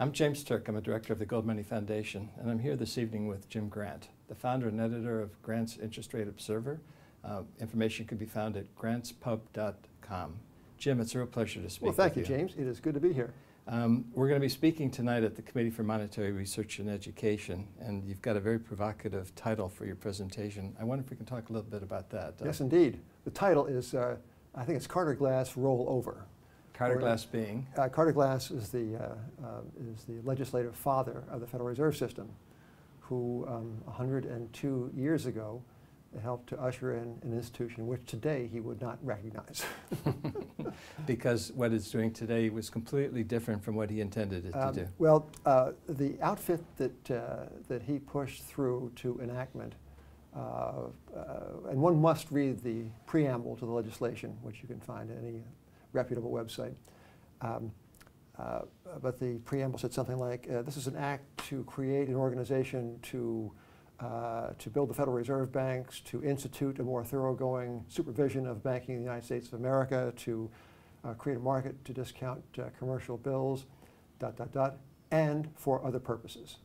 I'm James Turk. I'm a director of the GoldMoney Foundation, and I'm here this evening with Jim Grant, the founder and editor of Grant's Interest Rate Observer. Uh, information can be found at grantspub.com. Jim, it's a real pleasure to speak Well, thank you, you, James. It is good to be here. Um, we're going to be speaking tonight at the Committee for Monetary Research and Education, and you've got a very provocative title for your presentation. I wonder if we can talk a little bit about that. Uh, Yes, indeed. The title is, uh, I think it's Carter Glass Roll Over. Carter Glass being. Uh, Carter Glass is the, uh, uh, is the legislative father of the Federal Reserve System, who um, 102 years ago helped to usher in an institution which today he would not recognize. because what it's doing today was completely different from what he intended it Um, to do. Well, uh, the outfit that, uh, that he pushed through to enactment, uh, uh, and one must read the preamble to the legislation, which you can find at any reputable website. Um, uh, but the preamble said something like, uh, this is an act to create an organization to, uh, to build the Federal Reserve Banks, to institute a more thoroughgoing supervision of banking in the United States of America, to uh, create a market to discount uh, commercial bills, dot, dot, dot, and for other purposes.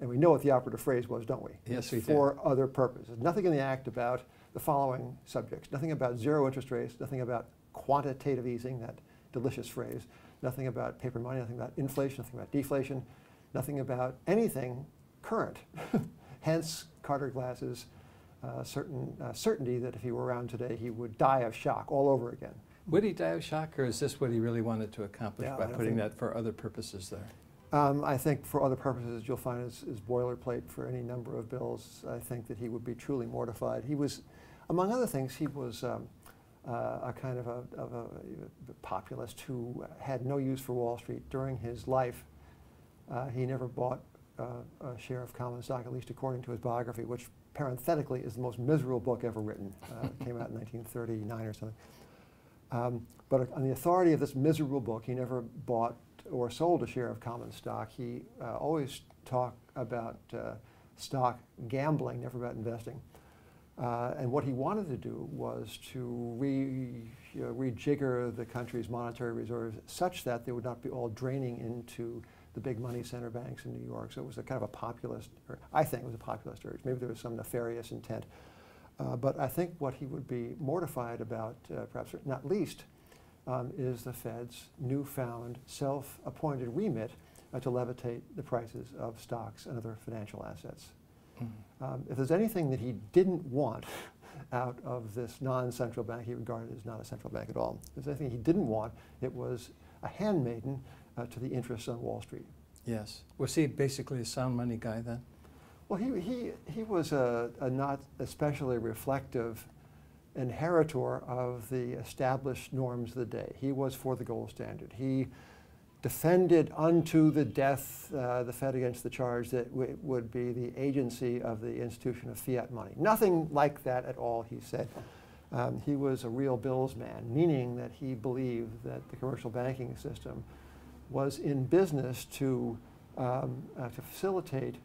And we know what the operative phrase was, don't we? Yes, It's we do. For other purposes. Nothing in the Act about the following subjects. Nothing about zero interest rates, nothing about quantitative easing, that delicious phrase, nothing about paper money, nothing about inflation, nothing about deflation, nothing about anything current. Hence, Carter Glass's uh, certain uh, certainty that if he were around today, he would die of shock all over again. Would he die of shock, or is this what he really wanted to accomplish Yeah, by putting that for other purposes there? Um, I think for other purposes, you'll find is, is boilerplate for any number of bills. I think that he would be truly mortified. He was, among other things, he was um, uh, a kind of a, of a populist who had no use for Wall Street during his life. Uh, he never bought uh, a share of common stock, at least according to his biography, which parenthetically is the most miserable book ever written. Uh, it came out in 1939 or something. Um, but on the authority of this miserable book, he never bought or sold a share of common stock. He uh, always talked about uh, stock gambling, never about investing. Uh, and what he wanted to do was to re, uh, rejigger the country's monetary reserves such that they would not be all draining into the big money center banks in New York. So it was a kind of a populist, or I think it was a populist urge. Maybe there was some nefarious intent. Uh, but I think what he would be mortified about, uh, perhaps not least, um, is the Fed's newfound self-appointed remit uh, to levitate the prices of stocks and other financial assets. Mhm. Um, if there's anything that he didn't want out of this non-central bank, he regarded as not a central bank at all. If there's anything he didn't want, it was a handmaiden uh, to the interests on Wall Street. Yes. Was he basically a sound money guy then? Well, he, he, he was a, a not especially reflective inheritor of the established norms of the day. He was for the gold standard. He defended unto the death uh, the Fed against the charge that would be the agency of the institution of fiat money. Nothing like that at all, he said. Um, he was a real bills man, meaning that he believed that the commercial banking system was in business to, um, uh, to facilitate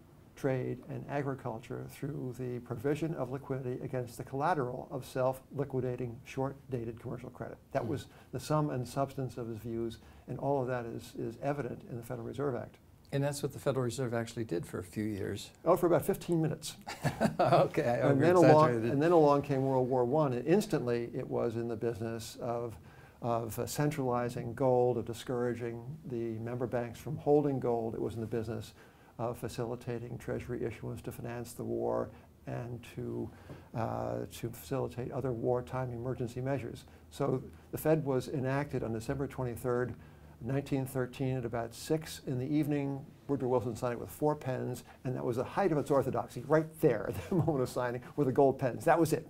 trade and agriculture through the provision of liquidity against the collateral of self-liquidating short-dated commercial credit. That Hmm. was the sum and substance of his views, and all of that is, is evident in the Federal Reserve Act. And that's what the Federal Reserve actually did for a few years. Oh, for about 15 minutes. okay, I and, then along, and then along came World War I, and instantly it was in the business of, of uh, centralizing gold, of discouraging the member banks from holding gold. It was in the business of facilitating Treasury issuance to finance the war and to, uh, to facilitate other wartime emergency measures. So the Fed was enacted on December 23rd, 1913 at about 6 in the evening. Woodrow Wilson signed it with four pens, and that was the height of its orthodoxy, right there at the moment of signing with the gold pens. That was it.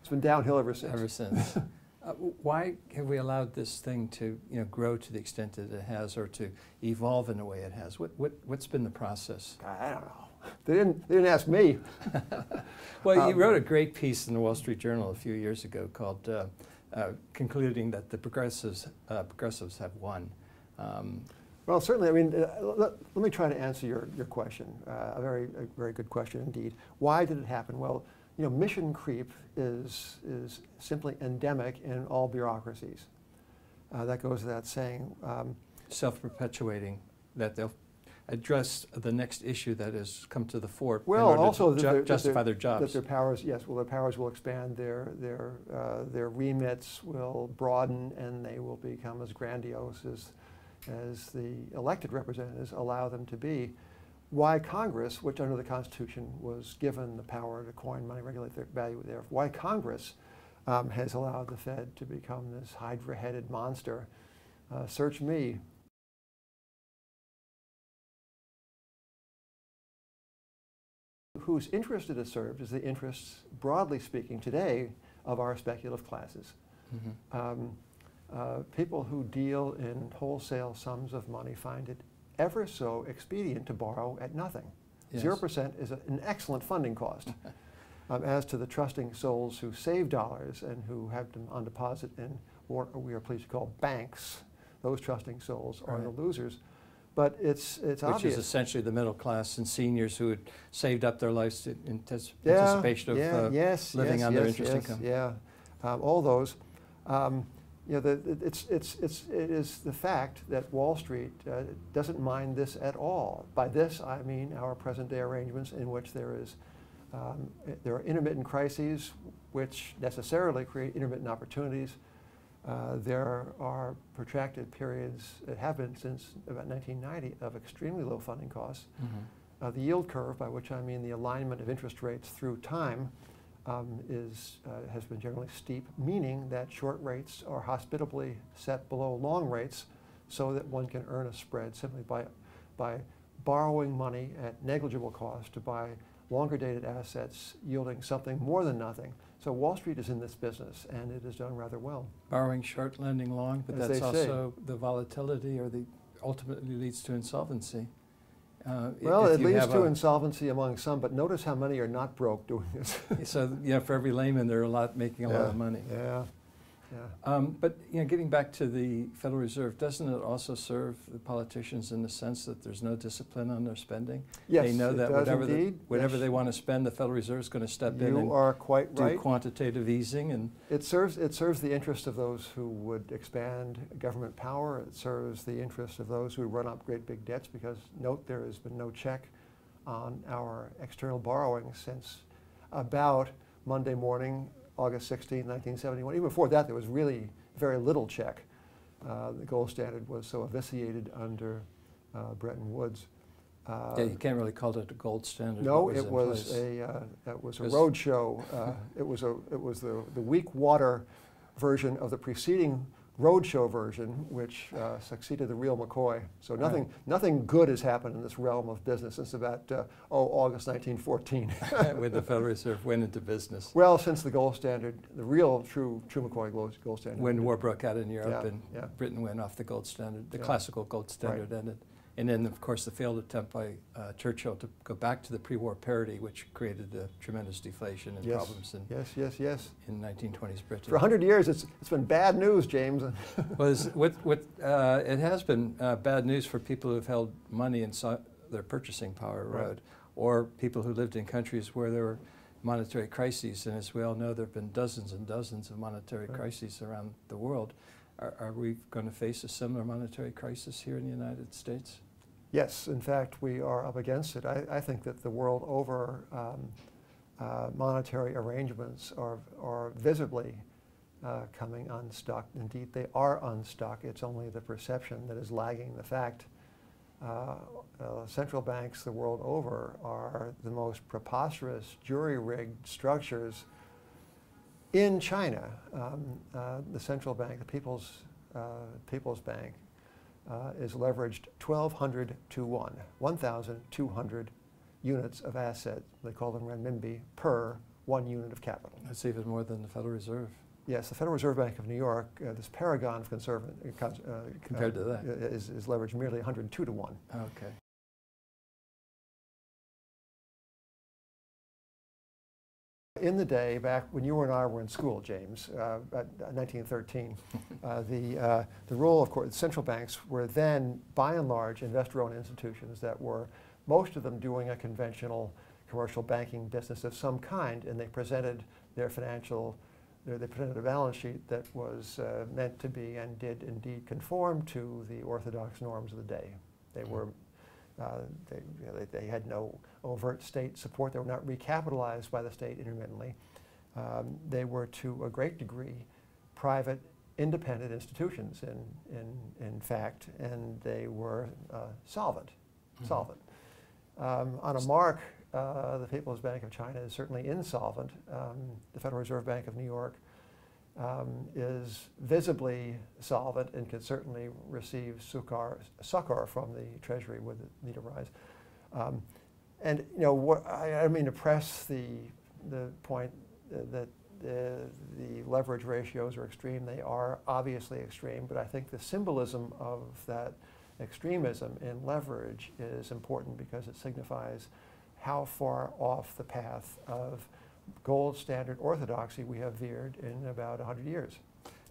It's been downhill ever since. Ever since. Uh, why have we allowed this thing to you know, grow to the extent that it has or to evolve in the way it has? What, what, what's been the process? I don't know. They didn't, they didn't ask me. Well, you Um, wrote a great piece in the Wall Street Journal a few years ago called uh, uh, concluding that the progressives, uh, progressives have won. Um, Well, certainly, I mean, uh, let, let me try to answer your, your question. Uh, a very, a very good question indeed. Why did it happen? Well, you know, mission creep is, is simply endemic in all bureaucracies. Uh, that goes without saying. Um, self-perpetuating that they'll address the next issue that has come to the fore in Well, order also to ju- their- justify their- their jobs. That their powers, yes, well, their powers will expand, their, their, uh, their remits will broaden, and they will become as grandiose as, as the elected representatives allow them to be. Why Congress, which under the Constitution was given the power to coin money, regulate the value thereof, why Congress um, has allowed the Fed to become this hydra-headed monster, uh, search me. Whose interest it has served is the interests, broadly speaking, today of our speculative classes. Mhm. Um, uh, people who deal in wholesale sums of money find it ever so expedient to borrow at nothing. Yes. Zero percent is a, an excellent funding cost. um, as to the trusting souls who save dollars and who have them on deposit in what we are pleased to call banks, those trusting souls are the losers. But it's it's Which obvious. is essentially the middle class and seniors who had saved up their lives in antici- yeah, anticipation of yeah, uh, yes, living yes, on their yes, interest yes, income. Yeah, um, all those. Um, you know, the, it's, it's, it's, it is the fact that Wall Street uh, doesn't mind this at all. By this, I mean our present-day arrangements in which there is, um, there are intermittent crises which necessarily create intermittent opportunities. Uh, there are protracted periods, that have been since about 1990, of extremely low funding costs. Mhm. Uh, the yield curve, by which I mean the alignment of interest rates through time, um, is, uh, has been generally steep, meaning that short rates are hospitably set below long rates so that one can earn a spread simply by, by borrowing money at negligible cost to buy longer dated assets yielding something more than nothing. So Wall Street is in this business and it has done rather well. Borrowing short, lending long, but As that's they say. also the volatility or the ultimately leads to insolvency. Uh, Well, it leads to a- insolvency among some, but notice how many are not broke doing this. So, know, for every layman, there are a lot making a lot of money. Yeah, yeah. Um, but, you know, getting back to the Federal Reserve, doesn't it also serve the politicians in the sense that there's no discipline on their spending? Yes, They know it that whatever, the- whatever Yes. they want to spend, the Federal Reserve is going to step in You and are quite do right. quantitative easing and It serves, it serves the interest of those who would expand government power. It serves the interest of those who run up great big debts because note there has been no check on our external borrowing since about Monday morning, August 16, 1971. Even before that, there was really very little check. Uh, the gold standard was so eviscerated under uh, Bretton Woods. Uh, yeah, you can't really call it a gold standard. no, it was a, uh, it was a Because- road show. Uh, It was a, it was the, the weak water version of the preceding road show version, which uh, succeeded the real McCoy. So nothing, Right. nothing good has happened in this realm of business since about, uh, oh, August 1914. when the Federal Reserve went into business. Well, since the gold standard, the real true, true McCoy gold, standard. When war broke out in Europe Yeah, and yeah. Britain went off the gold standard, the Yeah. classical gold standard ended. And then, of course, the failed attempt by uh, Churchill to go back to the pre-war parity, which created the tremendous deflation and Yes, problems in, yes, yes, yes. in 1920s Britain. For 100 years, it's, it's been bad news, James. was what, what, uh, it has been uh, bad news for people who've held money and saw their purchasing power Right. erode, or people who lived in countries where there were monetary crises. And as we all know, there have been dozens and dozens of monetary Right. crises around the world. Are, are we going to face a similar monetary crisis here in the United States? Yes, in fact, we are up against it. I, I think that the world over um, uh, monetary arrangements are, are visibly uh, coming unstuck. Indeed, they are unstuck. It's only the perception that is lagging the fact. Uh, uh, central banks the world over are the most preposterous, jury-rigged structures in China. Um, uh, the central bank, the People's, uh, People's Bank, uh, is leveraged 1,200 to 1, 1,200 units of asset, they call them renminbi, per one unit of capital. That's even more than the Federal Reserve. Yes, the Federal Reserve Bank of New York, uh, this paragon of conservative, uh, uh, Compared uh, to that. Is, is leveraged merely 102 to 1. Okay. In the day, back when you and I were in school, James, uh, 1913, uh, the, uh, the role, of course, central banks were then, by and large, investor-owned institutions that were, most of them doing a conventional commercial banking business of some kind, and they presented their financial, their- they presented a balance sheet that was uh, meant to be and did indeed conform to the orthodox norms of the day. They were, uh, they, you know, they, they had no overt state support. They were not recapitalized by the state intermittently. Um, they were to a great degree private, independent institutions in, in, in fact, and they were uh, solvent, Mhm. solvent. Um, on a mark, uh, the People's Bank of China is certainly insolvent. Um, the Federal Reserve Bank of New York um, is visibly solvent and can certainly receive succor, succor from the Treasury would it need arise. Um, and you know, I, I don't mean to press the the point uh, that the, the leverage ratios are extreme. They are obviously extreme, but I think the symbolism of that extremism in leverage is important because it signifies how far off the path of gold standard orthodoxy we have veered in about 100 years.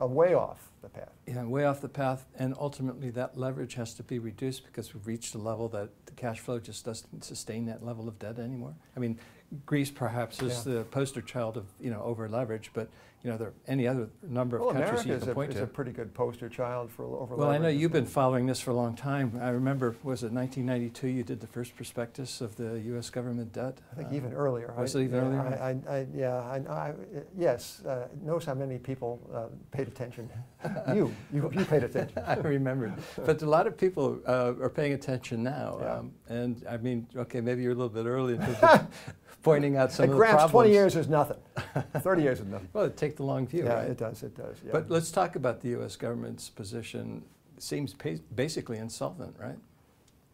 Uh, way off the path. Yeah, way off the path, and ultimately that leverage has to be reduced because we've reached a level that the cash flow just doesn't sustain that level of debt anymore. I mean, Greece perhaps is Yeah. the poster child of you know over leverage, but you know there are any other number of Well, countries America you can a, point is a pretty good poster child for over Well, I know you've been following this for a long time. I remember, was it 1992 you did the first prospectus of the U.S. government debt? I think Uh, even earlier. was I- it even yeah, earlier? I, I, yeah, I, I, yes. Uh, notice how many people uh, paid attention. you, you, you paid attention. I remember. But a lot of people uh, are paying attention now. Yeah. Um, and I mean, okay, maybe you're a little bit early in terms of pointing out some At of the problems. 20 years is nothing. 30 years is nothing. Well, take the long view, yeah, right? it does, it does. Yeah. But let's talk about the U.S. government's position. It seems pa- basically insolvent, right?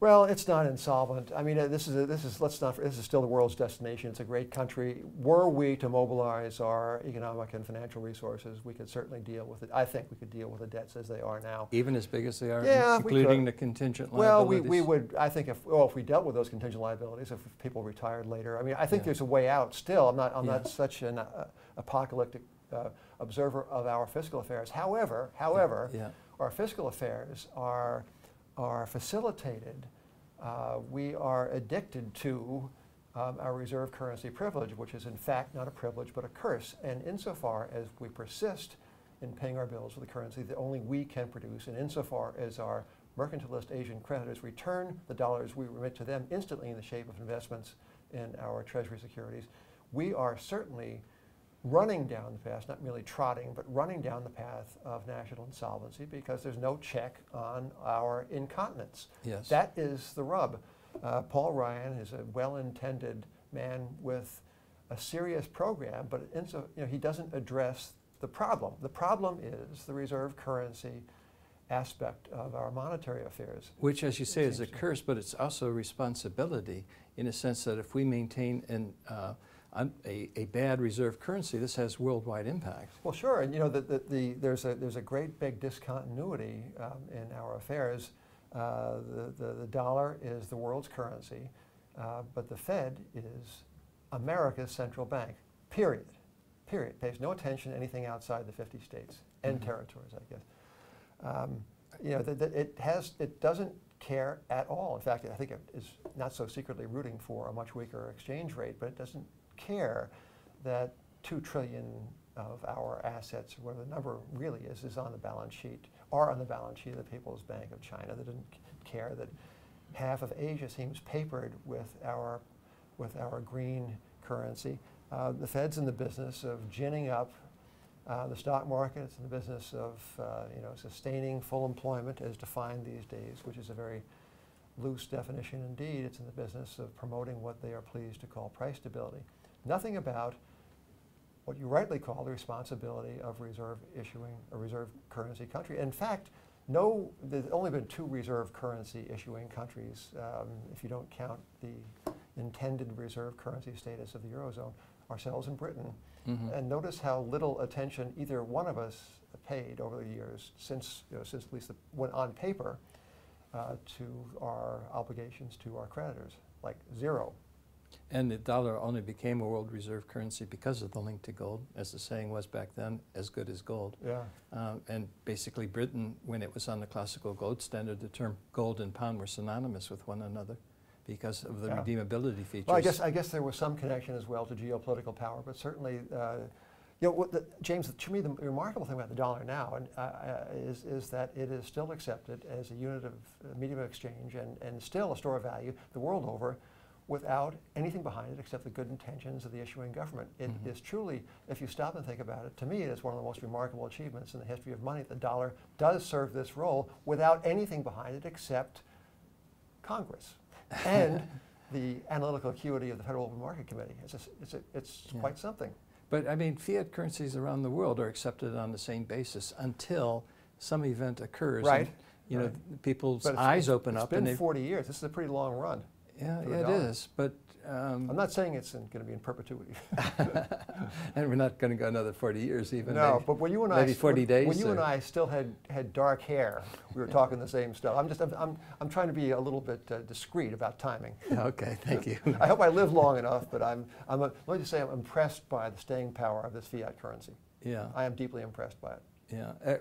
Well, it's not insolvent. I mean, uh, this is a, this is let's not this is still the world's destination. It's a great country. Were we to mobilize our economic and financial resources, we could certainly deal with it. I think we could deal with the debts as they are now. Even as big as they are, Yeah, including the contingent Well, we, we would, I think if, well, if we dealt with those contingent liabilities, if people retired later, I mean, I think Yeah. there's a way out still. I'm not, I'm Yeah. not such an uh, apocalyptic uh, observer of our fiscal affairs. However, however, Yeah. our fiscal affairs are, are facilitated. Uh, we are addicted to um, our reserve currency privilege, which is in fact not a privilege but a curse. And insofar as we persist in paying our bills with the currency that only we can produce, and insofar as our mercantilist Asian creditors return the dollars we remit to them instantly in the shape of investments in our treasury securities, we are certainly running down the path, not merely trotting, but running down the path of national insolvency because there's no check on our incontinence. Yes. That is the rub. Uh, Paul Ryan is a well-intended man with a serious program, but inso- you know, he doesn't address the problem. The problem is the reserve currency aspect of our monetary affairs. Which, as you say, is a curse, but it's also a responsibility in a sense that if we maintain an, uh, a, a bad reserve currency, this has worldwide impact. Well, sure, and you know, the, the, the, there's, a, there's a great big discontinuity um, in our affairs. Uh, the, the, the dollar is the world's currency, uh, but the Fed is America's central bank, period. Period. Pays no attention to anything outside the 50 states and Mhm. territories, I guess. Um, you know, that it, has, it doesn't care at all. In fact, I think it is not so secretly rooting for a much weaker exchange rate, but it doesn't care that two trillion of our assets, where the number really is, is on the balance sheet, are on the balance sheet of the People's Bank of China. They didn't care that half of Asia seems papered with our, with our green currency. Uh, the Fed's in the business of ginning up uh, the stock market. It's in the business of uh, you know sustaining full employment as defined these days, which is a very loose definition indeed. It's in the business of promoting what they are pleased to call price stability. Nothing about what you rightly call the responsibility of reserve issuing a reserve currency country. In fact, no, there's only been two reserve currency issuing countries, um, if you don't count the intended reserve currency status of the Eurozone, ourselves and Britain. Mhm. And notice how little attention either one of us paid over the years since, you know, since at least the, when on paper, uh, to our obligations to our creditors, like zero. And the dollar only became a world reserve currency because of the link to gold, as the saying was back then, as good as gold. Yeah. Uh, and basically, Britain, when it was on the classical gold standard, the term gold and pound were synonymous with one another because of the Yeah. redeemability features. Well, I guess I guess there was some connection as well to geopolitical power, but certainly, uh, you know, what the, James, to me, the remarkable thing about the dollar now and, uh, uh, is, is that it is still accepted as a unit of uh, medium of exchange and, and still a store of value the world over without anything behind it except the good intentions of the issuing government. It Mhm. is truly, if you stop and think about it, to me it is one of the most remarkable achievements in the history of money. The dollar does serve this role without anything behind it except Congress and the analytical acuity of the Federal Open Market Committee. It's, a, it's, a, it's Yeah. quite something. But I mean, fiat currencies around the world are accepted on the same basis until some event occurs. Right, And, you know, people's eyes open it's up been and they. 40 years. This is a pretty long run. Yeah, it dollar. is. But. Um, I'm not saying it's going to be in perpetuity. and we're not going to go another 40 years even. no, maybe. but when you and I maybe 40 when, days when you and I still had, had dark hair, we were talking the same stuff. I'm just I'm, I'm, I'm trying to be a little bit uh, discreet about timing. okay, thank you. I hope I live long enough, but I'm I'm a, let me just say I'm impressed by the staying power of this fiat currency. yeah, I am deeply impressed by it. Yeah. Uh,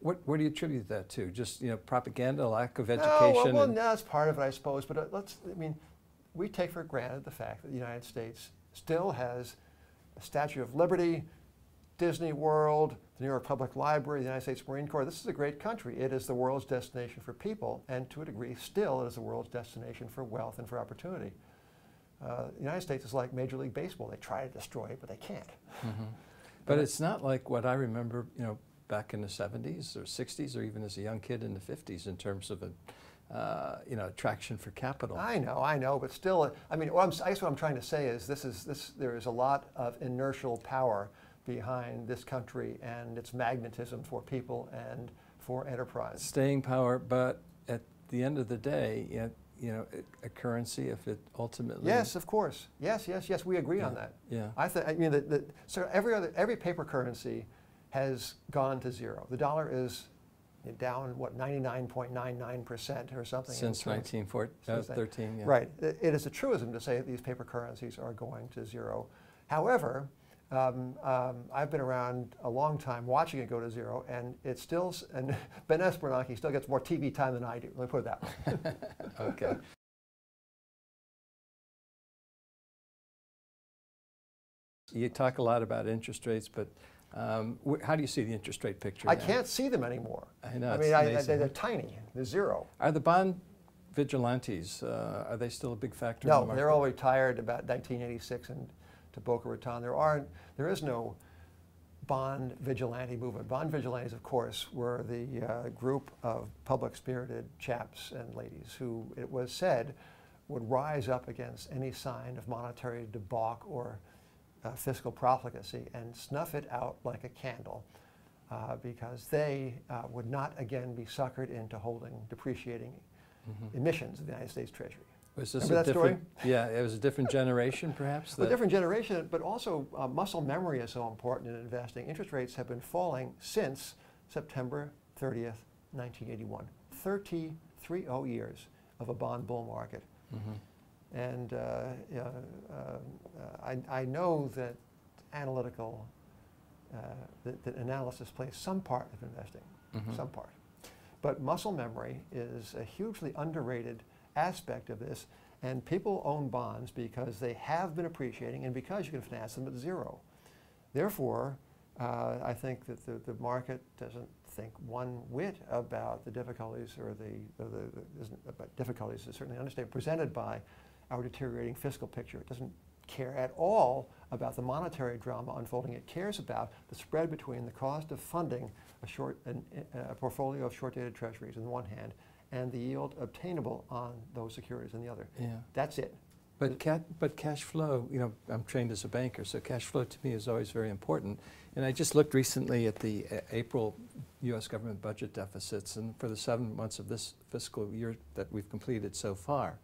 what, what do you attribute that to? Just you know, propaganda, lack of No, education. well, well, no, that's part of it, I suppose. But uh, let's, I mean, we take for granted the fact that the United States still has a Statue of Liberty, Disney World, the New York Public Library, the United States Marine Corps. This is a great country. It is the world's destination for people, and to a degree, still, it is the world's destination for wealth and for opportunity. Uh, the United States is like Major League Baseball. They try to destroy it, but they can't. Mhm. But it's not like what I remember, you know, back in the 70s or 60s or even as a young kid in the 50s in terms of a, uh, you know, attraction for capital. I know, I know, but still, uh, I mean, what I'm, I guess what I'm trying to say is this is this. There is a lot of inertial power behind this country and its magnetism for people and for enterprise. Staying power, but at the end of the day, you know, you know, a, currency, if it ultimately. Yes, of course. Yes, yes, yes. We agree on that. Yeah. I think. I mean, the, the, so every other every paper currency has gone to zero. The dollar is down what 99.99 percent or something. Since terms- 1913, yeah. Right. It is a truism to say that these paper currencies are going to zero. However, um, um, I've been around a long time watching it go to zero, and it still, and Ben S. Bernanke still gets more TV time than I do. Let me put it that way. Okay. You talk a lot about interest rates, but um, how do you see the interest rate picture I now? can't see them anymore. I know, I mean, I, amazing. they're tiny. They're zero. Are the bond vigilantes, uh, are they still a big factor in the No, market? they're all retired about 1986 and to Boca Raton. There aren't. there is no bond vigilante movement. Bond vigilantes, of course, were the uh, group of public-spirited chaps and ladies who, it was said, would rise up against any sign of monetary debauch or uh, fiscal profligacy and snuff it out like a candle. Uh, because they uh, would not again be suckered into holding depreciating Mhm. emissions of the United States Treasury. Was this Remember a that story? different? Yeah, it was a different generation, perhaps. A different generation, but also uh, muscle memory is so important in investing. Interest rates have been falling since September 30th, 1981. 33 oh years of a bond bull market. Mhm. And uh, uh, uh, I, I know that analytical, uh, that, that analysis plays some part of investing, Mhm. some part. But muscle memory is a hugely underrated aspect of this, and people own bonds because they have been appreciating and because you can finance them at zero. Therefore, uh, I think that the, the market doesn't think one whit about the difficulties or the, or the, the difficulties is certainly understated presented by our deteriorating fiscal picture. It doesn't care at all about the monetary drama unfolding. It cares about the spread between the cost of funding a short an, a portfolio of short-dated treasuries on the one hand and the yield obtainable on those securities on the other. Yeah. That's it. But, but cash flow, you know, I'm trained as a banker, so cash flow to me is always very important. And I just looked recently at the uh, April U.S. government budget deficits, and for the seven months of this fiscal year that we've completed so far,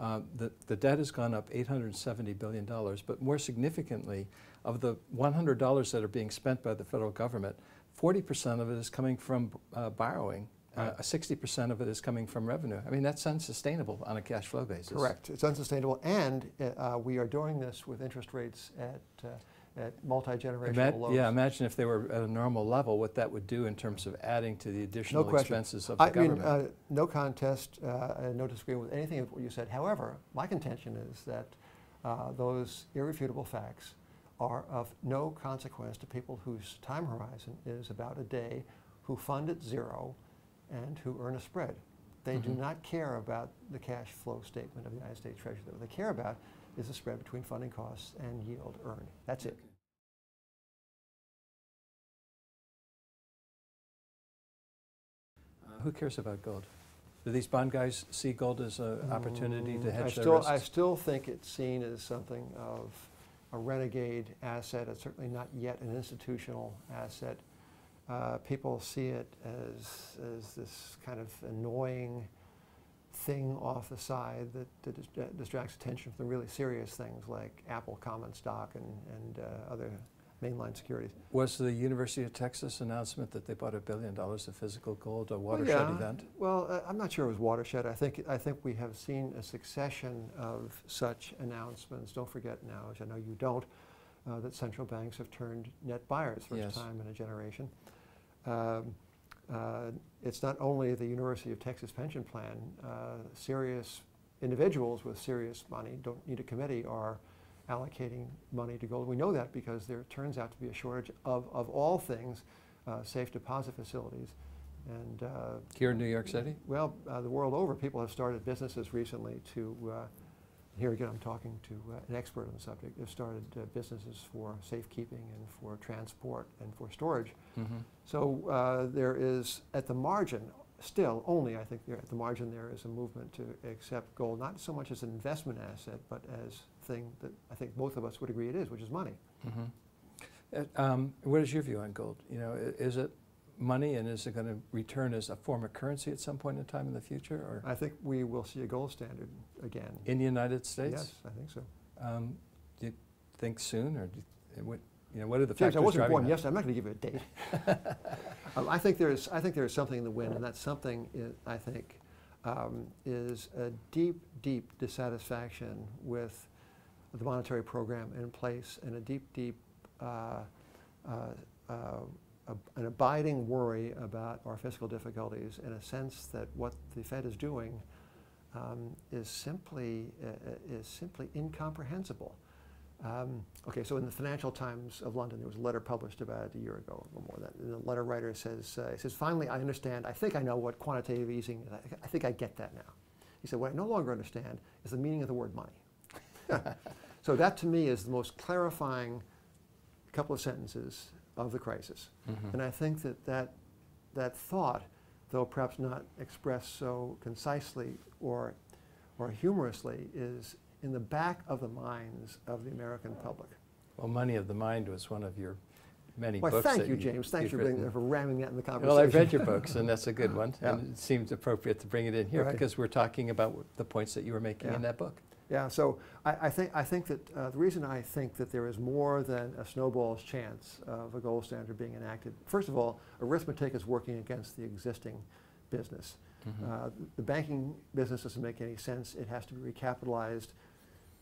uh, the, the debt has gone up $870 billion, but more significantly, of the $100 that are being spent by the federal government, 40% of it is coming from uh, borrowing. Uh, 60% of it is coming from revenue. I mean, that's unsustainable on a cash flow basis. Correct. It's unsustainable, and uh, we are doing this with interest rates at, uh, at multi-generational Ima- lows. Yeah, imagine if they were at a normal level, what that would do in terms of adding to the additional question. expenses of the I mean, government. uh, no contest, uh, no disagreement with anything of what you said. However, my contention is that uh, those irrefutable facts are of no consequence to people whose time horizon is about a day, who fund at zero, and who earn a spread. They do Mhm. not care about the cash flow statement of the United States Treasury. What they care about is the spread between funding costs and yield earned. That's it. Uh, Who cares about gold? Do these bond guys see gold as an opportunity to Mm, I hedge their still, risks? I still think it's seen as something of a renegade asset. It's certainly not yet an institutional asset. Uh, people see it as, as this kind of annoying thing off the side that, that dis- distracts attention from the really serious things like Apple common stock and, and uh, other mainline securities. Was the University of Texas announcement that they bought a billion dollars of physical gold a Well, watershed yeah. event? Well, uh, I'm not sure it was watershed. I think, I think we have seen a succession of such announcements. Don't forget now, as I know you don't, uh, that central banks have turned net buyers for first Yes. time in a generation. Um, uh, it's not only the University of Texas pension plan. Uh, serious individuals with serious money don't need a committee are allocating money to gold. We know that because there turns out to be a shortage of, of all things, uh, safe deposit facilities. And uh, Here in New York City? well, uh, the world over, people have started businesses recently to, uh, here again, I'm talking to uh, an expert on the subject, They've started uh, businesses for safekeeping and for transport and for storage. Mm-hmm. So uh, there is, at the margin, still only, I think, at the margin, there is a movement to accept gold, not so much as an investment asset, but as thing that I think both of us would agree it is, which is money. Mm-hmm. Uh, um, what is your view on gold? You know, is it money and is it going to return as a form of currency at some point in time in the future or I think we will see a gold standard again. in the United States? Yes, I think so. Um, do you think soon or do you, what, you know, what are the James, factors I wasn't born yesterday. I'm not going to give you a date. Um, I think there's, I think there's something in the wind, and that something i I think um, is a deep, deep dissatisfaction with the monetary program in place, and a deep, deep, uh, uh, uh, ab- an abiding worry about our fiscal difficulties, in a sense that what the Fed is doing um, is simply uh, uh, is simply incomprehensible. Um, okay, so in the Financial Times of London, there was a letter published about a year ago or more. That the letter writer says, uh, he says, finally, I understand. I think I know what quantitative easing is. I, I think I get that now. He said, what I no longer understand is the meaning of the word money. so that to me is the most clarifying couple of sentences of the crisis. Mhm. And I think that, that that thought, though perhaps not expressed so concisely or, or humorously, is in the back of the minds of the American public. Well, Money of the Mind was one of your many Well, books. thank that you, James. Thanks you've for, for ramming that in the conversation. Well, I've read your books, and that's a good one. Yeah. And it seems appropriate to bring it in here Right. because we're talking about the points that you were making Yeah. in that book. Yeah, so I, I think I think that uh, the reason I think that there is more than a snowball's chance of a gold standard being enacted. First of all, arithmetic is working against the existing business. Mhm. Uh, the banking business doesn't make any sense. It has to be recapitalized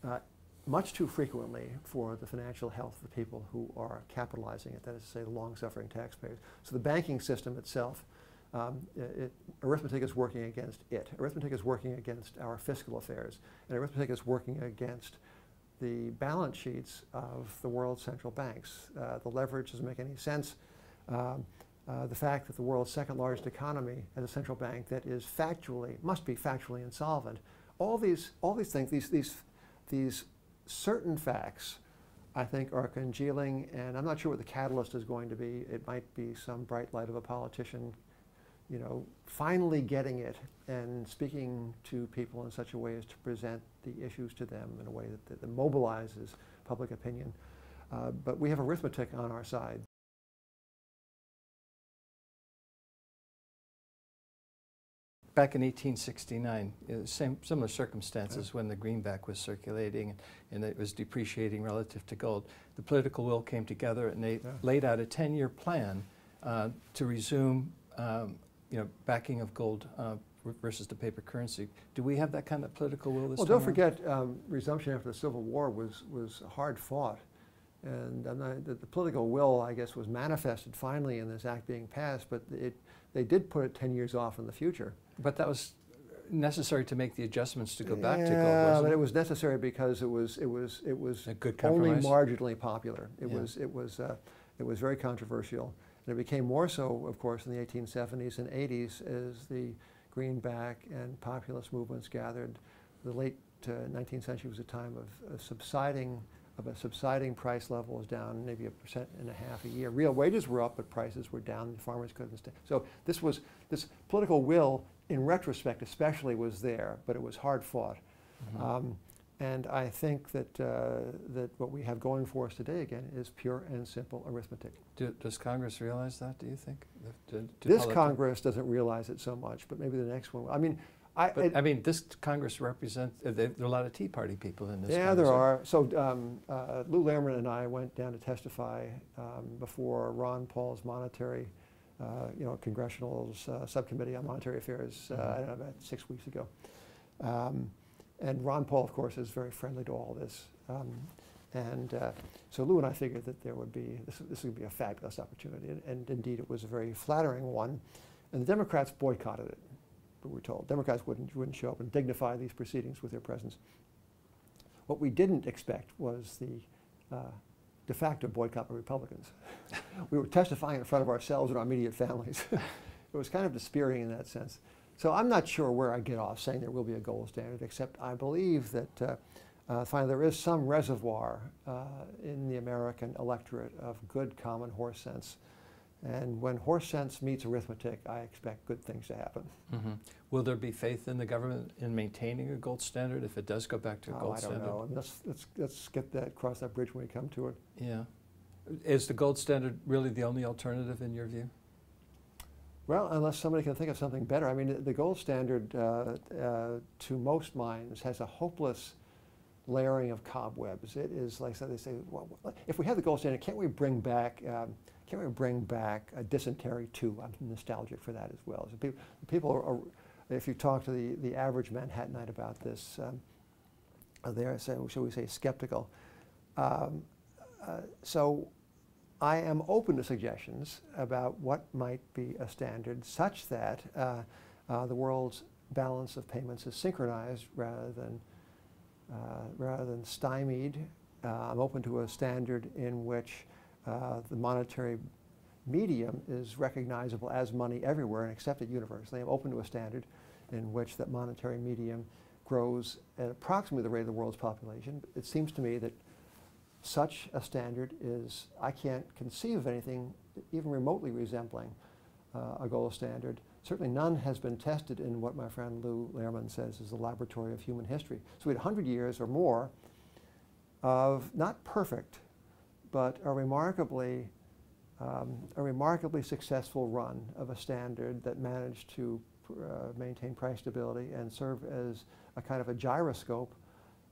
uh, much too frequently for the financial health of the people who are capitalizing it, that is to say, the long-suffering taxpayers. So the banking system itself, um, it, arithmetic is working against it. Arithmetic is working against our fiscal affairs, and arithmetic is working against the balance sheets of the world's central banks. Uh, the leverage doesn't make any sense. Um, uh, the fact that the world's second largest economy has a central bank that is factually, must be factually insolvent. All these, all these things, these, these, these certain facts, I think, are congealing, and I'm not sure what the catalyst is going to be. It might be some bright light of a politician, you know, finally getting it and speaking to people in such a way as to present the issues to them in a way that, that, that mobilizes public opinion. Uh, but we have arithmetic on our side. Back in 1869, uh, same, similar circumstances when the greenback was circulating and it was depreciating relative to gold. The political will came together and they Yeah. laid out a 10-year plan uh, to resume, um, you know, backing of gold uh, versus the paper currency. Do we have that kind of political will this Well, don't forget, um, resumption after the Civil War was, was hard fought. And not- the, the political will, I guess, was manifested finally in this act being passed, but it, they did put it 10 years off in the future. But that was necessary to make the adjustments to go back to gold, Yeah, wasn't but it? it was necessary because it was, it was, it was A good only marginally popular. It Yeah. was, it was, uh, it was very controversial. And it became more so, of course, in the 1870s and 80s as the greenback and populist movements gathered. The late uh, 19th century was a time of, of subsiding, of a subsiding price level was down maybe a percent and a half a year. Real wages were up, but prices were down. The farmers couldn't stay. So this was this political will, in retrospect, especially, was there, but it was hard fought. Mhm. Um, and I think that, uh, that what we have going for us today, again, is pure and simple arithmetic. Do- Does Congress realize that, do you think? Do- do This Congress doesn't realize it so much, but maybe the next one. will. I mean, I, But, it- I mean, this Congress represents, uh, there there are a lot of Tea Party people in this yeah, Congress. there are. So um, uh, Lou Lehrman and I went down to testify um, before Ron Paul's monetary, uh, you know, congressional uh, subcommittee on monetary affairs. Uh, Mhm. I don't know about six weeks ago. Um, and Ron Paul, of course, is very friendly to all this. Um, and uh, so Lou and I figured that there would be this, this would be a fabulous opportunity, and, and indeed it was a very flattering one. And the Democrats boycotted it. We were told Democrats wouldn't wouldn't show up and dignify these proceedings with their presence. What we didn't expect was the uh, de facto boycott by Republicans. we were testifying in front of ourselves and our immediate families. it was kind of dispiriting in that sense. So I'm not sure where I get off saying there will be a gold standard, except I believe that uh, uh, finally there is some reservoir uh, in the American electorate of good common horse sense. And when horse sense meets arithmetic, I expect good things to happen. Mhm. Will there be faith in the government in maintaining a gold standard if it does go back to a Oh, gold I don't standard? know. Let's, let's, let's get that, cross that bridge when we come to it. Yeah. Is the gold standard really the only alternative in your view? Well, unless somebody can think of something better. I mean, the- gold standard, uh, uh, to most minds, has a hopeless layering of cobwebs. It is like so they say, well, if we have the gold standard, can't we bring back, um, can't we bring back a dysentery too? I'm nostalgic for that as well. So people, people are, are, if you talk to the, the average Manhattanite about this, um, they're saying, shall we say, skeptical. Um, uh, so I am open to suggestions about what might be a standard such that uh, uh, the world's balance of payments is synchronized rather than, uh, rather than stymied. Uh, I'm open to a standard in which uh, the monetary medium is recognizable as money everywhere and accepted universally. I'm open to a standard in which that monetary medium grows at approximately the rate of the world's population. It seems to me that such a standard is, I can't conceive of anything even remotely resembling uh, a gold standard. Certainly none has been tested in what my friend Lou Lehrman says is the laboratory of human history. So we had 100 years or more of not perfect, but a remarkably, um, a remarkably successful run of a standard that managed to uh, maintain price stability and serve as a kind of a gyroscope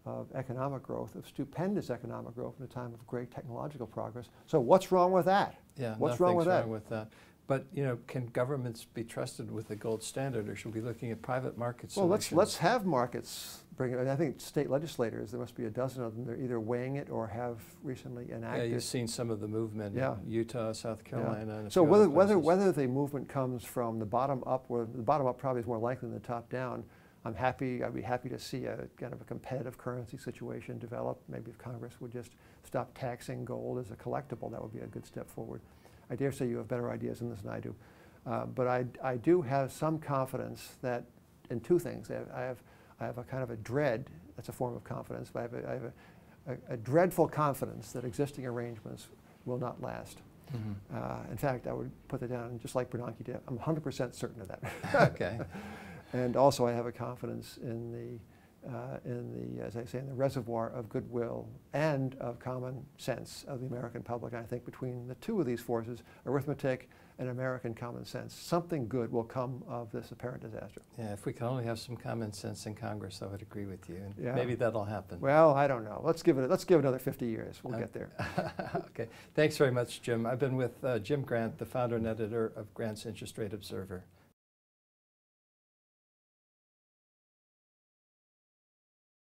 of economic growth, of stupendous economic growth in a time of great technological progress. So what's wrong with that? Yeah, What's wrong with that? wrong with that. But, you know, can governments be trusted with the gold standard, or should we be looking at private markets? Well, let's, let's have markets bring it. And I think state legislators, there must be a dozen of them, they're either weighing it or have recently enacted. Yeah, you've seen some of the movement Yeah. in Utah, South Carolina, and a So whether, whether, whether the movement comes from the bottom up, or the bottom up probably is more likely than the top down, I'm happy, I'd be happy to see a kind of a competitive currency situation develop. Maybe if Congress would just stop taxing gold as a collectible, that would be a good step forward. I dare say you have better ideas than this than I do. Uh, but I, I do have some confidence that, in two things, I have, I have, a kind of a dread, that's a form of confidence, but I have a, I have a, a, a dreadful confidence that existing arrangements will not last. Mhm. Uh, in fact, I would put that down just like Bernanke did. I'm 100% certain of that. Okay. and also, I have a confidence in the, uh, in the, as I say, in the reservoir of goodwill and of common sense of the American public. And I think between the two of these forces, arithmetic and American common sense, something good will come of this apparent disaster. Yeah, if we could only have some common sense in Congress, I would agree with you, and Yeah. maybe that'll happen. Well, I don't know. Let's give it. Let's give it another 50 years. We'll Uh, get there. okay, thanks very much, Jim. I've been with uh, Jim Grant, the founder and editor of Grant's Interest Rate Observer.